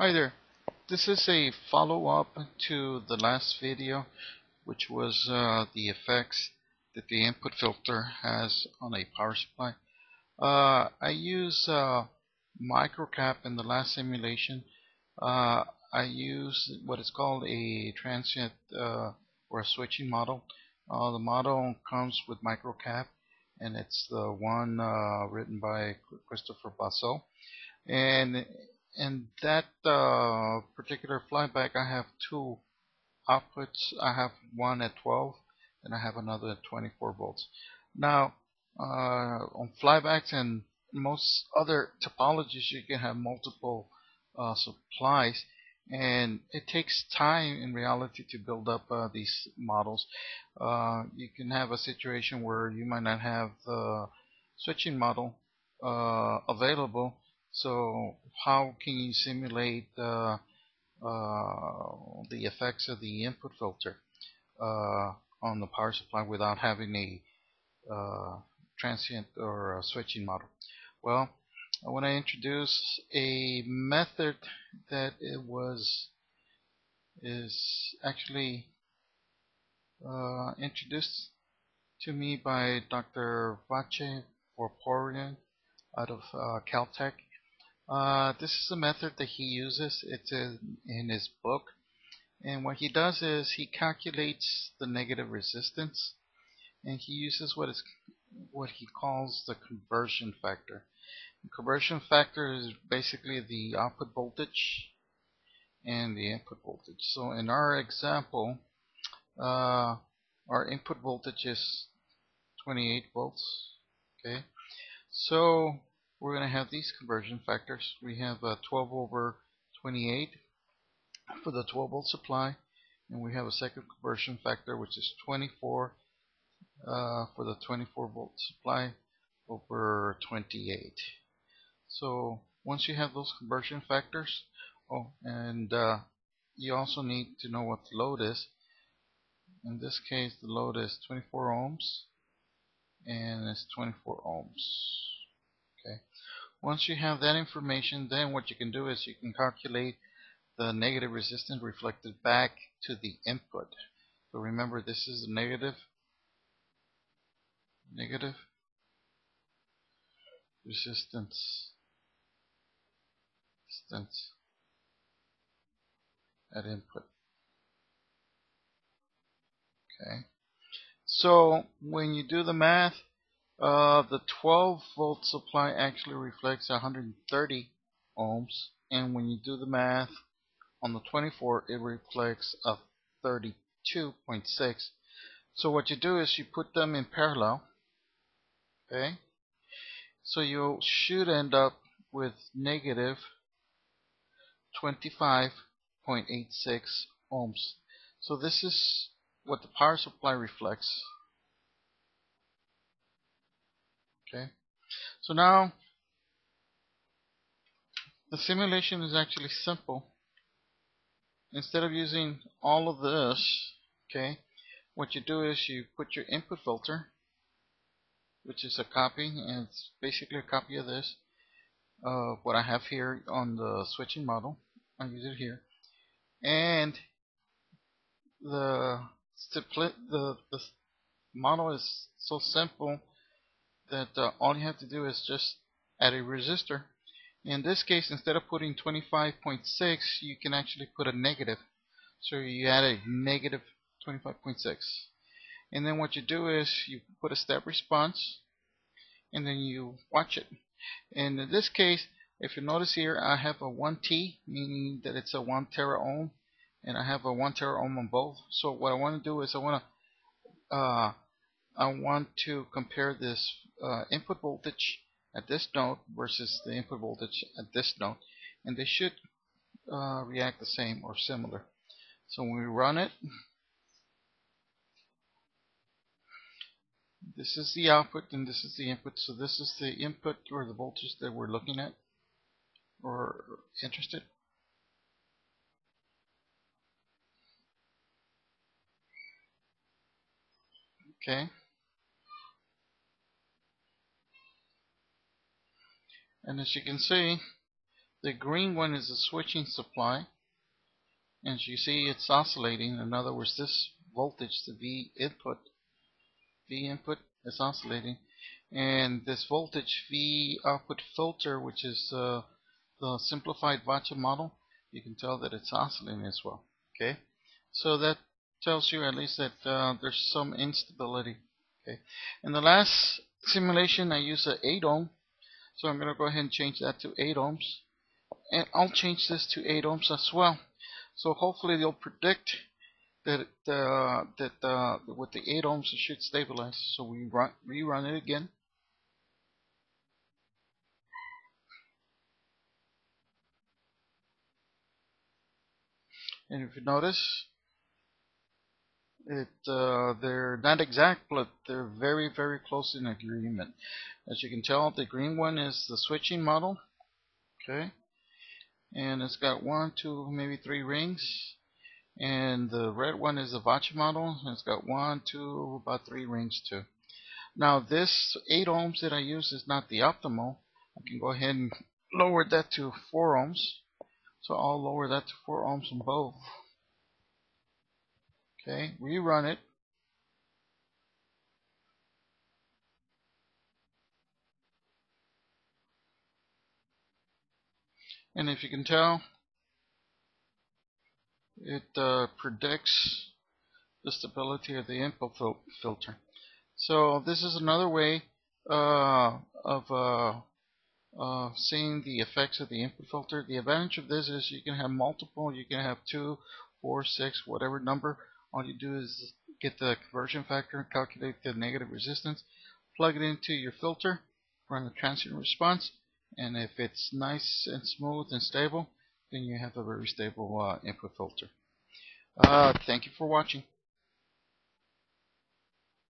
Hi there. This is a follow-up to the last video, which was uh, the effects that the input filter has on a power supply. Uh, I use uh, Micro-Cap in the last simulation. Uh, I use what is called a transient uh, or a switching model. Uh, the model comes with Micro-Cap, and it's the one written by Christopher Basso. And in that uh, particular flyback I have two outputs. I have one at 12 and I have another at 24 volts. Now uh, on flybacks and most other topologies you can have multiple uh, supplies and it takes time in reality to build up uh, these models. Uh, you can have a situation where you might not have the switching model uh, available so how can you simulate uh, uh, the effects of the input filter uh, on the power supply without having a uh, transient or a switching model? Well, I want to introduce a method that it was is actually uh, introduced to me by Dr. Vatche Vorperian out of uh, Caltech uh, this is a method that he uses. It's in his book. And what he does is he calculates the negative resistance and he uses what is what he calls the conversion factor. The conversion factor is basically the output voltage and the input voltage. So in our example, uh, our input voltage is 28 volts. Okay, so we're going to have these conversion factors. We have uh, 12 over 28 for the 12 volt supply and we have a second conversion factor which is 24 uh, for the 24 volt supply over 28 so once you have those conversion factors oh and uh, you also need to know what the load is in this case the load is 24 ohms and it's 24 ohms Okay. Once you have that information, then what you can do is you can calculate the negative resistance reflected back to the input. So remember, this is negative, negative resistance, resistance at input. Okay. So when you do the math, uh, the 12 volt supply actually reflects 130 ohms and when you do the math on the 24 it reflects a 32.6 so what you do is you put them in parallel okay? So you should end up with negative 25.86 ohms. So this is what the power supply reflects Okay, so now the simulation is actually simple. Instead of using all of this, okay, what you do is you put your input filter, which is a copy, and it's basically a copy of this, uh, what I have here on the switching model. I use it here, and the the the model is so simple that uh, all you have to do is just add a resistor. In this case, instead of putting 25.6, you can actually put a negative. So you add a negative 25.6. And then what you do is you put a step response and then you watch it. And in this case, if you notice here, I have a 1T, meaning that it's a 1 tera ohm, and I have a 1 tera ohm on both. So what I want to do is I want to uh, I want to compare this uh, input voltage at this node versus the input voltage at this node and they should uh, react the same or similar. So when we run it this is the output and this is the input. So this is the input or the voltage that we're looking at or interested. Okay And as you can see, The green one is a switching supply. And as you see, it's oscillating. In other words, this voltage, the V input, V input is oscillating. And this voltage V output filter, which is uh, the simplified Vatche model, you can tell that it's oscillating as well. Okay, so that tells you at least that uh, there's some instability. Okay, in the last simulation I used an 8 ohm, so I'm going to go ahead and change that to 8 ohms, and I'll change this to 8 ohms as well. So hopefully they'll predict that uh, that uh, with the 8 ohms it should stabilize. So we run, rerun it again. And if you notice, it uh, they're not exact, but they're very, very close in agreement. As you can tell, the green one is the switching model. Okay. And it's got one, two, maybe three rings. And the red one is the Vatche model. And it's got one, two, about three rings too. Now this 8 ohms that I use is not the optimal. I can go ahead and lower that to 4 ohms. So I'll lower that to 4 ohms on both. Okay, rerun it. And if you can tell, it uh, predicts the stability of the input fil filter. So this is another way uh, of uh, seeing the effects of the input filter. The advantage of this is you can have multiple, you can have two, four, six, whatever number. All you do is get the conversion factor, calculate the negative resistance, plug it into your filter, run the transient response, and if it's nice and smooth and stable, then you have a very stable uh, input filter. Uh, thank you for watching.